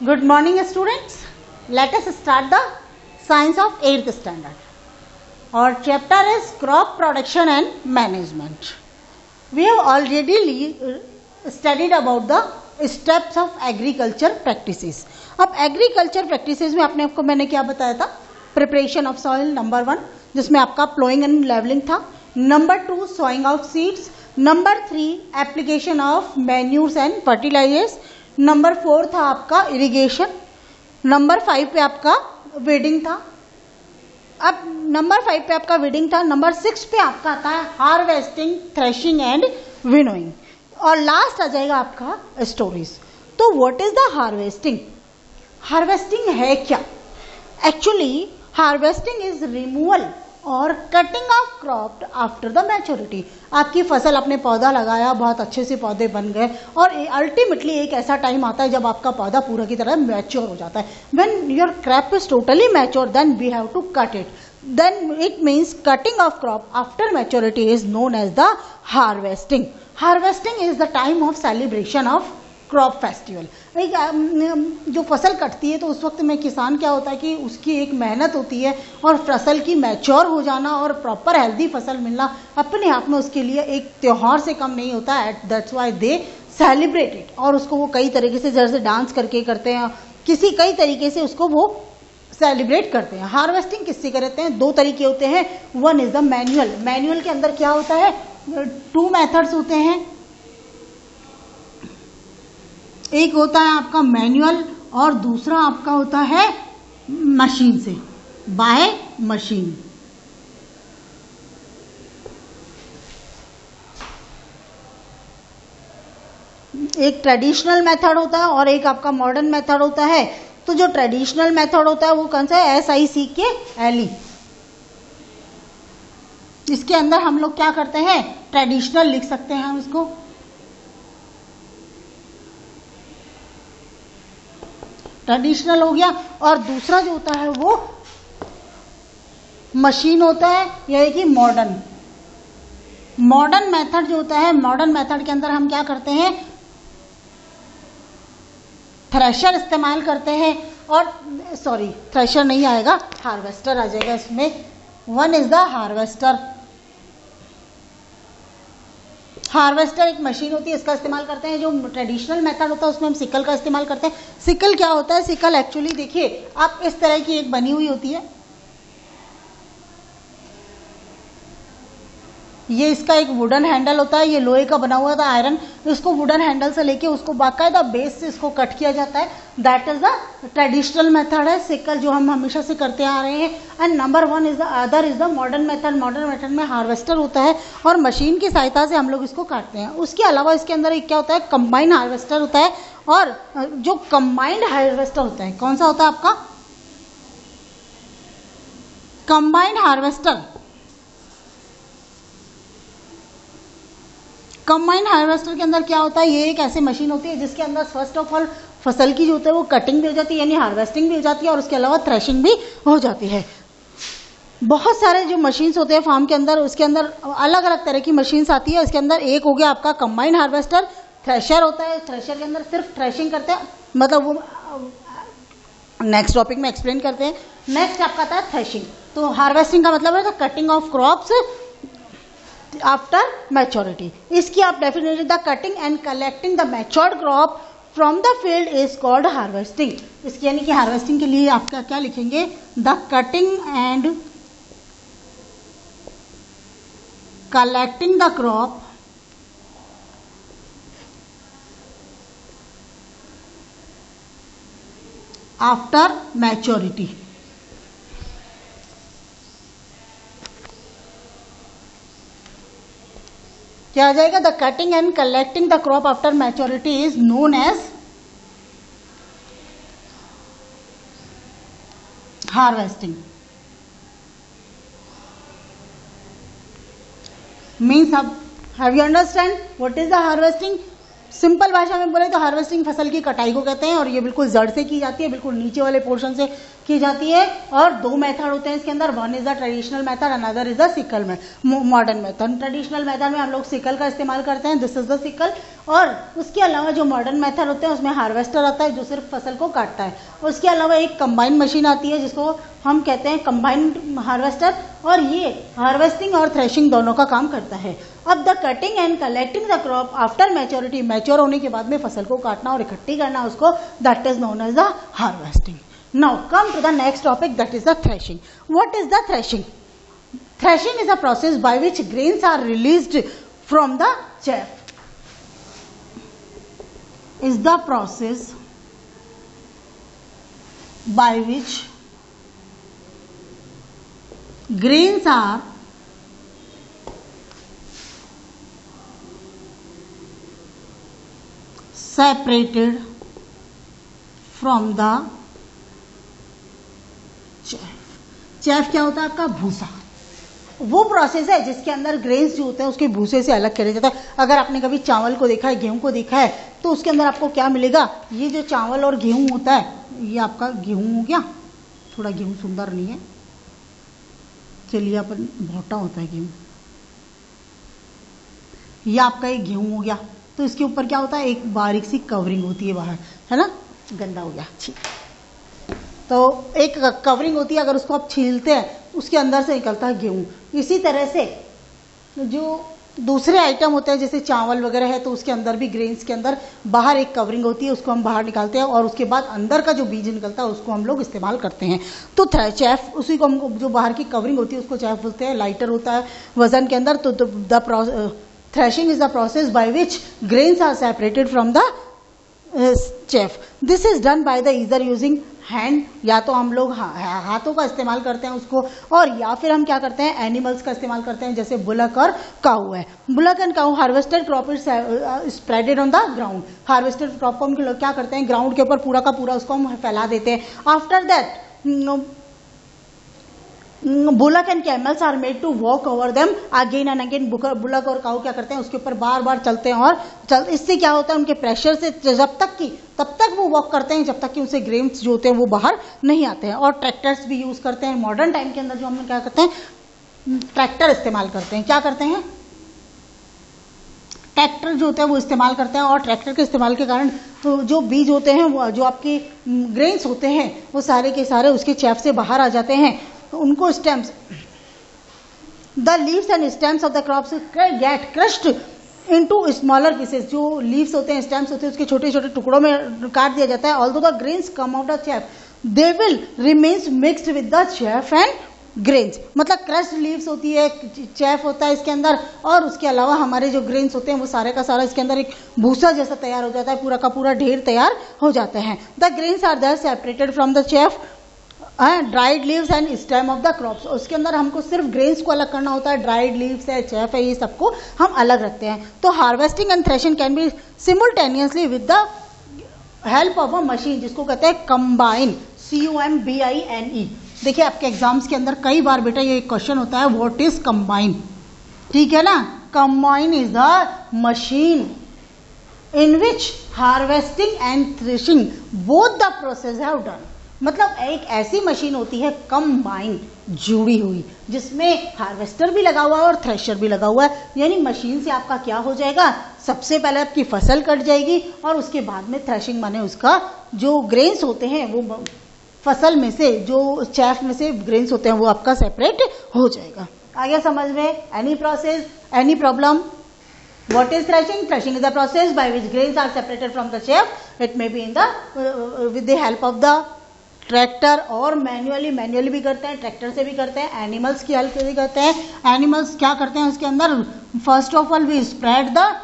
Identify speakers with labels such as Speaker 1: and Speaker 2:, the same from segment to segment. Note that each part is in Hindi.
Speaker 1: Good morning, students. Let us start the science of 8th standard. Our chapter is crop production and management. We have already studied about the steps of agriculture practices. अब एग्रीकल्चर प्रैक्टिसेस में अपने आपको मैंने क्या बताया था preparation of soil number one जिसमें आपका प्लोइंग एंड लेवलिंग था number two sowing out seeds number three application of manures and fertilisers number four था आपका इरिगेशन, नंबर फाइव पे आपका वेडिंग था। अब नंबर फाइव पे आपका वेडिंग था, नंबर सिक्स पे आपका आता है हार्वेस्टिंग, थ्रेशिंग एंड विनोइंग। और लास्ट आ जाएगा आपका स्टोरीज तो what is the harvesting harvesting है क्या? एक्चुअली हार्वेस्टिंग इज़ रिमूवल और cutting of crop after the maturity आपकी फ़सल अपने पौधा लगाया, बहुत अच्छे से पौधे बन गए और अल्टीमेटली एक ऐसा टाइम आता है जब आपका पौधा पूरा की तरह मैच्योर हो जाता है। When your crop is totally mature then we have to cut it then it means cutting of crop after maturity is known as the harvesting. Harvesting is the time of celebration of crop festival. एक जो फ़सल कटती है तो उस वक्त में किसान क्या होता है कि उसकी एक मेहनत होती है और फ़सल की मैच्योर हो जाना और प्रॉपर हेल्दी फ़सल मिलना अपने आप में उसके लिए एक त्यौहार से कम नहीं होता at that's why they celebrated और उसको वो कई तरीके से, जैसे डांस करके करते हैं, किसी कई तरीके से उसको वो सेलिब्रेट करते हैं। हार्वेस्टिंग किससे करते हैं? दो तरीके होते हैं। One is the manual manual के अंदर क्या होता है? टू मेथड्स होते हैं। एक होता है आपका मैनुअल और दूसरा आपका होता है मशीन से, बाय मशीन। एक ट्रेडिशनल मेथड होता है और एक आपका मॉडर्न मेथड होता है। तो जो ट्रेडिशनल मेथड होता है वो कौन सा है? एस आई सी के एल इसके अंदर हम लोग क्या करते हैं? ट्रेडिशनल लिख सकते हैं हम इसको ट्रेडिशनल हो गया और दूसरा जो होता है वो मशीन होता है यह कि मॉडर्न मॉडर्न मेथड जो होता है मॉडर्न मेथड के अंदर हम क्या करते हैं? थ्रेशर इस्तेमाल करते हैं और सॉरी थ्रेशर नहीं आएगा हार्वेस्टर आ जाएगा इसमें। One is the harvester harvester एक मशीन होती है, इसका इस्तेमाल करते हैं। जो ट्रेडिशनल मेथड होता है, उसमें हम सिकल का इस्तेमाल करते हैं। सिकल क्या होता है? सिकल एक्चुअली देखिए, आप इस तरह की एक बनी हुई होती है। ये इसका एक वुडन हैंडल होता है, ये लोहे का बना हुआ था आयरन इसको वुडन हैंडल से लेके उसको बाकायदा बेस से इसको कट किया जाता है। That is the traditional method है सिकल जो हम हमेशा से करते आ रहे हैं। And number one is the other is the modern method modern method में हार्वेस्टर होता है और मशीन की सहायता से हम लोग इसको काटते हैं। उसके अलावा इसके अंदर एक क्या होता है? कंबाइंड हार्वेस्टर होता है और जो कंबाइंड हार्वेस्टर होता है, कौन सा होता है आपका? कंबाइंड हार्वेस्टर कंबाइंड हार्वेस्टर के अंदर क्या होता है? ये एक ऐसी मशीन होती है जिसके अंदर फ़र्स्ट ऑफ़ ऑल फ़सल की जो होती है वो कटिंग भी हो जाती है, यानी हार्वेस्टिंग भी हो जाती है और उसके अलावा थ्रेशिंग भी हो जाती है। बहुत सारे जो मशीन्स होते हैं फार्म के अंदर, उसके अंदर अलग अलग तरह की मशीन्स आती है। उसके अंदर एक हो गया आपका कंबाइंड हार्वेस्टर थ्रेशर होता है। थ्रेशर के अंदर सिर्फ़ थ्रेशिंग करते हैं। मतलब वो नेक्स्ट टॉपिक में एक्सप्लेन करते हैं। नेक्स्ट आपका है थ्रेशिंग तो हार्वेस्टिंग का मतलब है cutting of crops after maturity इसकी आप definitely the cutting and collecting the matured crop from the field is called harvesting इसकी यानी कि हार्वेस्टिंग के लिए आपका क्या लिखेंगे? The cutting and collecting the crop after maturity क्या आ जाएगा? The cutting and collecting the crop after maturity is known as harvesting means अब have you understand what is the harvesting simple भाषा में बोले तो हार्वेस्टिंग फ़सल की कटाई को कहते हैं और ये बिल्कुल जड़ से की जाती है, बिल्कुल नीचे वाले पोर्शन से की जाती है और दो मेथड होते हैं इसके अंदर। One is the traditional method another is the sickle modern method traditional method में हम लोग सिकल का इस्तेमाल करते हैं। दिस इज़ द सिकल और उसके अलावा जो मॉडर्न मेथड होते हैं, उसमें हार्वेस्टर आता है जो सिर्फ़ फ़सल को काटता है। उसके अलावा एक कंबाइन मशीन आती है, जिसको हम कहते हैं कंबाइंड हार्वेस्टर और ये हार्वेस्टिंग और थ्रेशिंग दोनों का काम करता है। अब the cutting and collecting the crop after maturity mature होने के बाद में फ़सल को काटना और इकट्ठी करना, उसको that is known as the harvesting Now come to the next topic that is the threshing. What is the threshing? Threshing is a process by which grains are released from the chaff. Is the process by which grains are separated from the chaff क्या होता है? आपका भूसा। वो प्रोसेस है जिसके अंदर ग्रेन्स जो होते हैं, उसके भूसे से अलग किया जाता है। अगर आपने कभी चावल को देखा है, गेहूँ को देखा है तो उसके अंदर आपको क्या मिलेगा? ये जो चावल और गेहूँ होता है, ये आपका गेहूँ हो गया। थोड़ा गेहूँ सुंदर नहीं है। चलिए, अपन भोटा होता है गेहूँ। ये आपका एक गेहूँ हो गया। तो इसके ऊपर क्या होता है? एक बारीक सी कवरिंग होती है बाहर, है ना? गंदा हो गया। ठीक। तो एक कवरिंग होती है, अगर उसको आप छीलते हैं, उसके अंदर से निकलता है गेहूँ। इसी तरह से जो दूसरे आइटम होते हैं, जैसे चावल वगैरह है तो उसके अंदर भी ग्रेन्स के अंदर बाहर एक कवरिंग होती है, उसको हम बाहर निकालते हैं, और उसके बाद अंदर का जो बीज निकलता है, उसको हम लोग इस्तेमाल करते हैं। तो चैफ उसी को हम, जो बाहर की कवरिंग होती है, उसको चैफ बोलते हैं लाइटर होता है वज़न के अंदर। तो the threshing is the process by which grains are separated from the chaff this is done by the either using hand या तो हम लोग हा, हाथों का इस्तेमाल करते हैं उसको और या फिर हम क्या करते हैं एनिमल्स का इस्तेमाल करते हैं जैसे बुलक और काऊ है। Bullock and cow harvested crop is spreaded on the ground harvested crop को हम क्या करते हैं ग्राउंड के ऊपर पूरा का पूरा उसको हम फैला देते हैं। After that bullock and camels are made to walk over them. Again and again bullock और काउ क्या करते हैं? उसके ऊपर बार बार चलते हैं और चल इससे क्या होता है? उनके प्रेशर से जब तक की तब तक वो वॉक करते हैं, जब तक कि उनसे ग्रेन्स जो होते हैं वो बाहर नहीं आते हैं। और ट्रैक्टर्स भी यूज़ करते हैं। मॉडर्न टाइम के अंदर जो हम क्या करते हैं? ट्रैक्टर इस्तेमाल करते हैं। क्या करते हैं? ट्रैक्टर जो होते हैं वो इस्तेमाल करते हैं। और ट्रैक्टर के इस्तेमाल के कारण तो जो बीज होते हैं, वो जो आपके ग्रेन्स होते हैं, वो सारे के सारे उसके चैप से बाहर आ जाते हैं। उनको stems the leaves and stems of the crops get crushed into smaller pieces जो लीव्स होते हैं स्टेम्स होते हैं, उसके छोटे छोटे टुकड़ों में काट दिया जाता है। Although the grains come out the chaff they will remains mixed with the chaff and grains मतलब क्रश लीव्स होती है चैफ होता है इसके अंदर, और उसके अलावा हमारे जो ग्रेन्स होते हैं, वो सारे का सारा इसके अंदर एक भूसा जैसा तैयार हो जाता है, पूरा का पूरा ढेर तैयार हो जाते हैं। The grains are then separated from the chaff dried leaves and stem of the crops उसके अंदर हमको सिर्फ़ ग्रेन्स को अलग करना होता है ड्राइड लीव्स है चेफ है, ये सबको हम अलग रखते हैं। तो harvesting and threshing can be simultaneously with the help of a machine जिसको कहते हैं combine C U M B I N E देखिए, आपके एग्ज़ाम्स के अंदर कई बार बेटा ये क्वेश्चन होता है वॉट इज़ कंबाइन ठीक है ना? Combine is the machine in which harvesting and threshing both the process have done मतलब एक ऐसी मशीन होती है कंबाइन जुड़ी हुई जिसमें हार्वेस्टर भी लगा हुआ है और थ्रेशर भी लगा हुआ है। यानी मशीन से आपका क्या हो जाएगा? सबसे पहले आपकी फ़सल कट जाएगी और उसके बाद में थ्रेशिंग माने उसका जो ग्रेन्स होते हैं वो फ़सल में से जो चैफ में से ग्रेन्स होते हैं वो आपका सेपरेट हो जाएगा। आगे समझ में? Any process any problem What is threshing? Threshing is the process by which grains are separated from the chaff. May be in the uh, with the help of the tractor और मैन्युअली मैन्युअली भी करते हैं, ट्रैक्टर से भी करते हैं, एनिमल्स की हेल्प से भी करते हैं। एनिमल्स क्या करते हैं उसके अंदर? First of all we spread the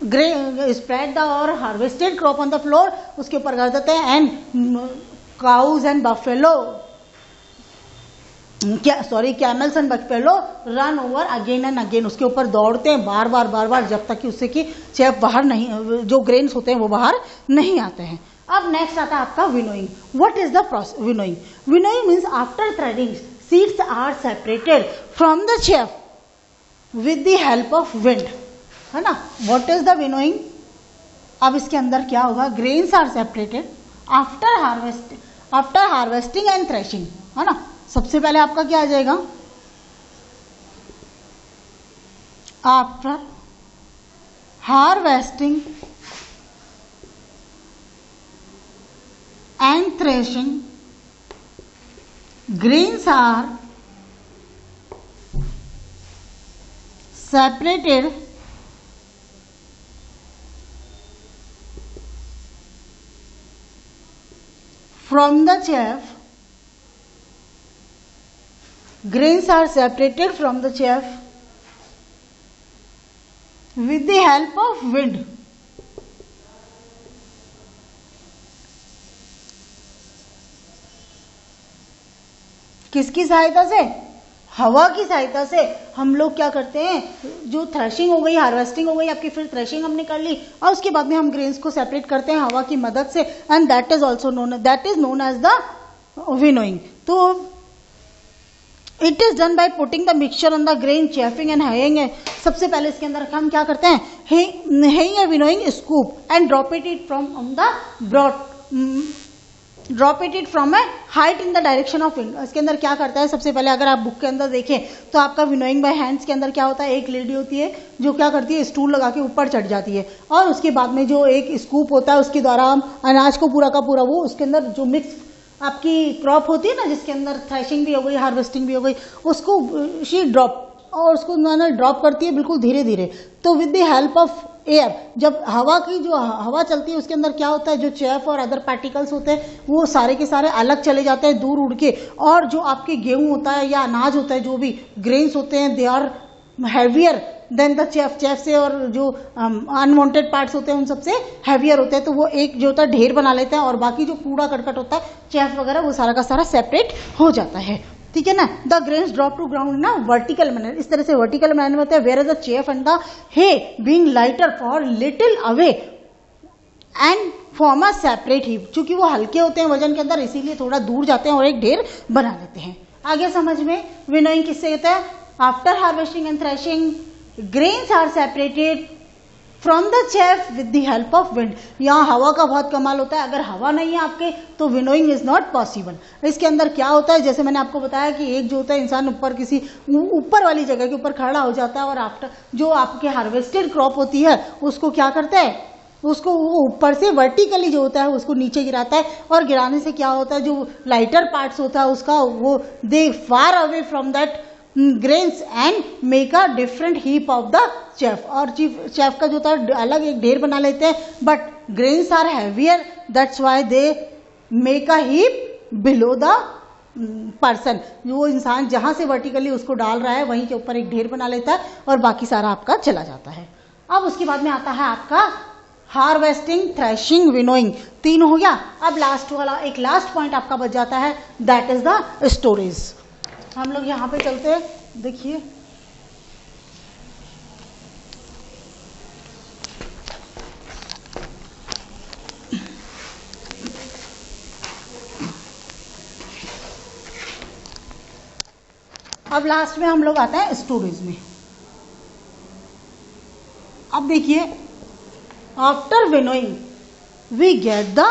Speaker 1: grey spread the और harvested crop on the floor उसके ऊपर कर देते हैं। एंड काउज एंड बफेलो क्या sorry camels and buffalo run over again and again उसके ऊपर दौड़ते हैं बार बार बार बार, जब तक कि उससे कि चेप बाहर नहीं, जो ग्रेन्स होते हैं, वो बाहर नहीं आते हैं। अब नेक्स्ट आता है आपका winnowing what is the winnowing winnowing means after threading seeds are separated from the chaff with the help of wind है ना? व्हाट इज़ द विनोइंग अब इसके अंदर क्या होगा? Grains are separated after harvesting after harvesting and threshing है ना? सबसे पहले आपका क्या आ जाएगा? After harvesting and threshing. Grains are separated from the chaff. Grains are separated from the chaff with the help of wind. किसकी सहायता से? हवा की सहायता से। हम लोग क्या करते हैं? जो थ्रेशिंग हो गई हार्वेस्टिंग हो गई, आपकी फिर थ्रेशिंग हमने कर ली। और उसके बाद में हम ग्रेन्स को सेपरेट करते हैं हवा की मदद से। And that is also known that is known as the winnowing तो it is done by putting the mixture on the grain chaffing and haying सबसे पहले इसके अंदर हम क्या करते हैं? Having a winnowing scoop and drop it it from on the broad drop it it from a height in the direction of wind इसके अंदर क्या करता है? सबसे पहले अगर आप बुक के अंदर देखें तो आपका विनोइंग बाय हैंड्स के अंदर क्या होता है? एक लेडी होती है, जो क्या करती है? स्टूल लगा के ऊपर चढ़ जाती है। और उसके बाद में जो एक स्कूप होता है, उसके द्वारा हम अनाज को पूरा का पूरा वो उसके अंदर जो मिक्स आपकी क्रॉप होती है ना, जिसके अंदर थ्रेशिंग भी हो गई हार्वेस्टिंग भी हो गई, उसको शी ड्रॉप और उसको ना ड्रॉप करती है बिल्कुल धीरे धीरे तो with the help of air जब हवा की जो हवा चलती है उसके अंदर क्या होता है जो चेफ और अदर पार्टिकल्स होते हैं वो सारे के सारे अलग चले जाते हैं दूर उड़ के। और जो आपके गेहूँ होता है या अनाज होता है जो भी ग्रेन्स होते हैं they are heavier than the chaff chaff से और जो अनवांटेड um, पार्ट्स होते हैं उन सबसे हैवियर होते हैं। तो वो एक जो होता है ढेर बना लेते हैं और बाकी जो कूड़ा करकट होता है चेफ वगैरह वो सारा का सारा सेपरेट हो जाता है। ठीक है ना? The grains drop to ground ना वर्टिकल मैनर इस तरह से वर्टिकल मैनर होता है। Where is the chaff and the hay being lighter for little away and form a separate ही चूँकि वो हल्के होते हैं वज़न के अंदर, इसीलिए थोड़ा दूर जाते हैं और एक ढेर बना लेते हैं। आगे समझ में? विनोइंग किससे होता है? After harvesting and threshing grains are separated from the chaff with the help of wind यहाँ हवा का बहुत कमाल होता है। अगर हवा नहीं है आपके तो विनोइंग इज़ नॉट पॉसिबल इसके अंदर क्या होता है? जैसे मैंने आपको बताया कि एक जो होता है, इंसान ऊपर किसी, ऊपर वाली जगह के ऊपर खड़ा हो जाता है और आफ्टर जो आपके हार्वेस्टेड क्रॉप होती है, उसको क्या करता है? उसको वो ऊपर से वर्टिकली जो होता है, उसको नीचे गिराता है और गिराने से क्या होता है? जो लाइटर पार्ट्स होता है, उसका वो they far away from that grains and make a different heap of the chaff और चीफ का जो था, अलग एक ढेर बना लेते हैं but grains are heavier that's why they make a heap below the person वो इंसान जहाँ से वर्टिकली उसको डाल रहा है, वहीं के ऊपर एक ढेर बना लेता है, और बाकी सारा आपका चला जाता है। अब उसके बाद में आता है आपका हार्वेस्टिंग थ्रेशिंग विनोइंग तीन हो गया। अब लास्ट वाला, एक लास्ट पॉइंट आपका बच जाता है दैट इज़ द स्टोरेज हम लोग यहाँ पे चलते हैं। देखिए। अब लास्ट में हम लोग आते हैं स्टोरेज में। अब देखिए after winnowing we get the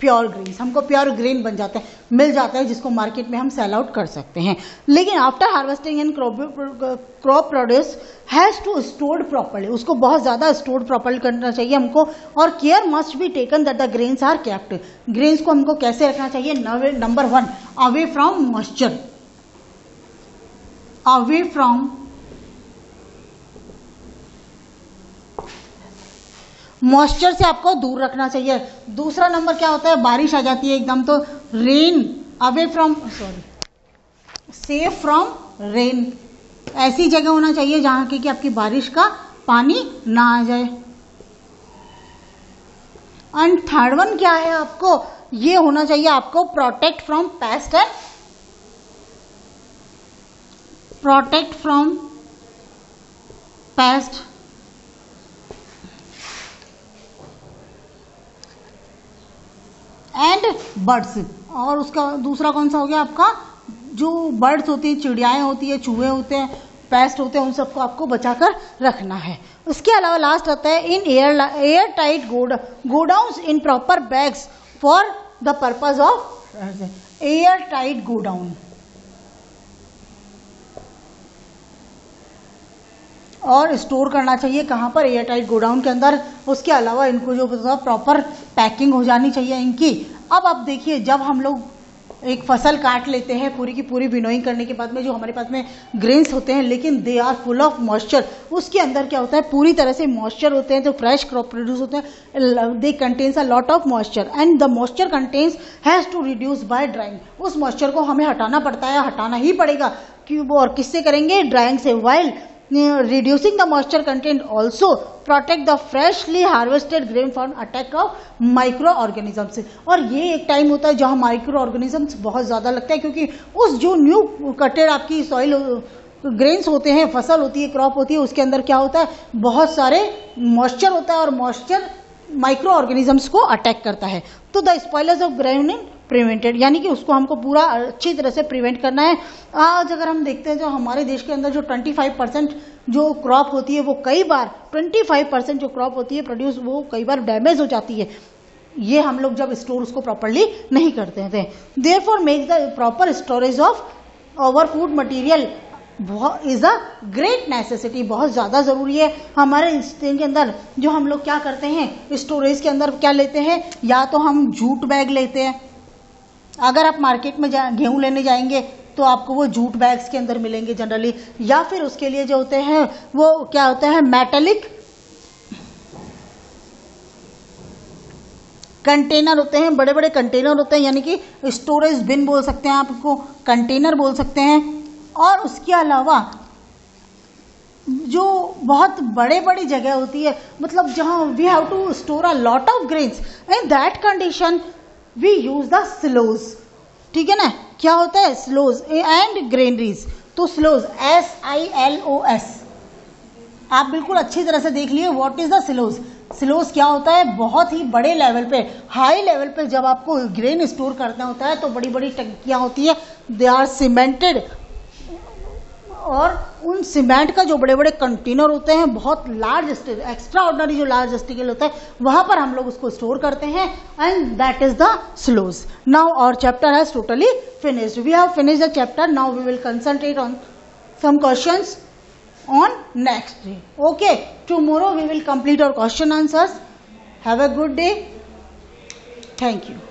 Speaker 1: pure grain हमको प्योर ग्रीन बन जाते हैं। मिल जाता है जिसको मार्केट में हम सेल आउट कर सकते हैं। लेकिन after harvesting and crop produce has to stored properly उसको बहुत ज़्यादा स्टोर्ड प्रॉपरली करना चाहिए हमको और care must be taken that the grains are kept grains को हमको कैसे रखना चाहिए? Number one away from moisture away from moisture से आपको दूर रखना चाहिए। दूसरा नंबर क्या होता है? बारिश आ जाती है एकदम तो rain away from sorry safe from rain ऐसी जगह होना चाहिए जहाँ की कि आपकी बारिश का पानी ना आ जाए। एंड थर्ड वन क्या है आपको? ये होना चाहिए आपको protect from pest and protect from pest and birds और उसका दूसरा कौन सा हो गया आपका? जो बर्ड्स होती है, चिड़ियाएँ होती है, चूहे होते हैं पेस्ट होते हैं, उन सबको आपको बचाकर रखना है। उसके अलावा लास्ट आता है in air air tight godown in proper bags for the purpose of air tight godown और स्टोर करना चाहिए कहाँ पर? एयर टाइट गोडाउन के अंदर। उसके अलावा इनको जो प्रॉपर पैकिंग हो जानी चाहिए इनकी। अब आप देखिए, जब हम लोग एक फ़सल काट लेते हैं, पूरी की पूरी विनोइंग करने के बाद में जो हमारे पास में ग्रेन्स होते हैं, लेकिन they are full of moisture उसके अंदर क्या होता है, पूरी तरह से मॉइस्चर होते हैं, जो फ्रेश क्रॉप प्रोड्यूस होते हैं they contains a lot of moisture and the moisture contains has to reduce by drying उस मॉइस्चर को हमें हटाना पड़ता है, हटाना ही पड़ेगा। क्यों? और किससे करेंगे? ड्राइंग से। While reducing the moisture content also protect the freshly harvested grain from attack of microorganisms. और ये एक टाइम होता है जहाँ माइक्रो ऑर्गेनिजम्स बहुत ज़्यादा लगता है क्योंकि उस जो न्यू कटेड आपकी सॉइल ग्रेन्स होते हैं, फ़सल होती है क्रॉप होती है, उसके अंदर क्या होता है? बहुत सारे मॉइस्चर होता है और मॉइस्चर माइक्रो ऑर्गेनिजम्स को अटैक करता है। तो the spoilers of grain prevented यानी कि उसको हमको पूरा अच्छी तरह से प्रिवेंट करना है। आज अगर हम देखते हैं जो हमारे देश के अंदर जो 25 परसेंट जो क्रॉप होती है, वो कई बार 25 परसेंट जो क्रॉप होती है प्रोड्यूस वो कई बार डैमेज हो जाती है। ये हम लोग जब स्टोर उसको प्रॉपरली नहीं करते थे। Therefore make the proper storage of over food material is a great necessity बहुत ज़्यादा ज़रूरी है। हमारे के अंदर जो हम लोग क्या करते हैं स्टोरेज के अंदर क्या लेते हैं, या तो हम जूट बैग लेते हैं। अगर आप मार्केट में गेहूँ लेने जाएँगे तो आपको वो जूट बैग्स के अंदर मिलेंगे जनरली। या फिर उसके लिए जो होते हैं, वो क्या होता है मेटेलिक कंटेनर होते हैं बड़े बड़े कंटेनर होते हैं, यानी कि स्टोरेज बिन बोल सकते हैं आपको कंटेनर बोल सकते हैं। और उसके अलावा, जो बहुत बड़े बड़ी जगह होती है मतलब जहाँ we have to store a lot of grains in that condition we use the silos ठीक है ना? क्या होता है? स्लोज एंड ग्रेनरीज तो silos S I L O S आप बिल्कुल अच्छी तरह से देख लिए what is the silos silos क्या होता है? बहुत ही बड़े लेवल पे हाई लेवल पे जब आपको ग्रेन स्टोर करना होता है तो बड़ी बड़ी टंकियाँ होती है। दे आर सीमेंटेड और उन सीमेंट का जो बड़े बड़े कंटेनर होते हैं, बहुत लार्ज एक्स्ट्रा ऑर्डनरी जो लार्ज स्टिकल होता है, वहाँ पर हम लोग उसको स्टोर करते हैं and that is the silos now और chapter has totally finished we have finish the chapter now we will concentrate on some question on next day okay tomorrow we will complete our question answers. Have a good day. Thank you.